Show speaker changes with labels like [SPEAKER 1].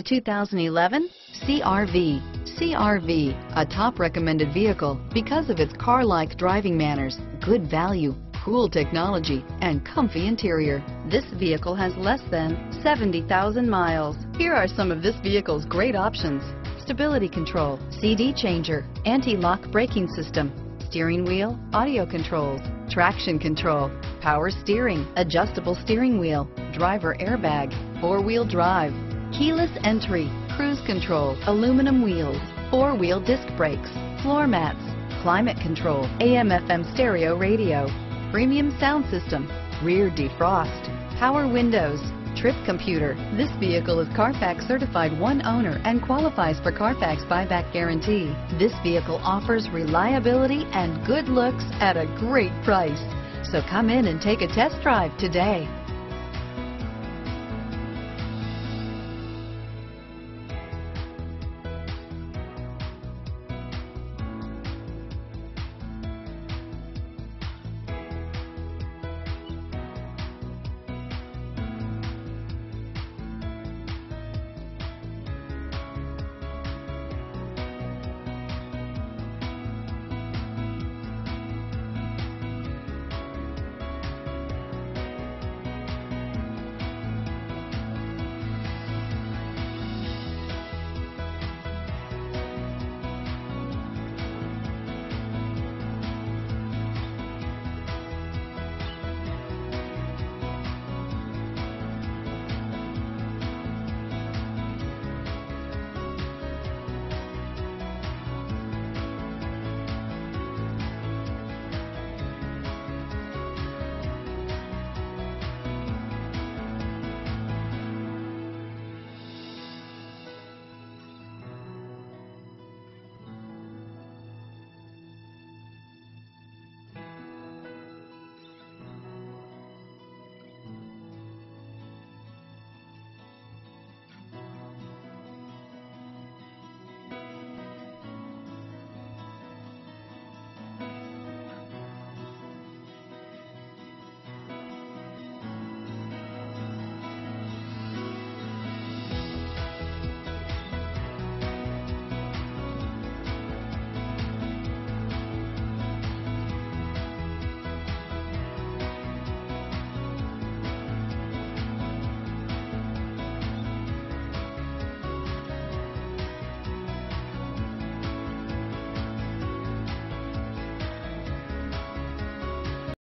[SPEAKER 1] The 2011 CRV. CRV, a top recommended vehicle because of its car-like driving manners, good value, cool technology, and comfy interior. This vehicle has less than 70,000 miles. Here are some of this vehicle's great options. Stability control, CD changer, anti-lock braking system, steering wheel, audio controls, traction control, power steering, adjustable steering wheel, driver airbag, four-wheel drive, keyless entry, cruise control, aluminum wheels, four-wheel disc brakes, floor mats, climate control, AM FM stereo radio, premium sound system, rear defrost, power windows, trip computer. This vehicle is Carfax certified one owner and qualifies for Carfax buyback guarantee. This vehicle offers reliability and good looks at a great price. So come in and take a test drive today.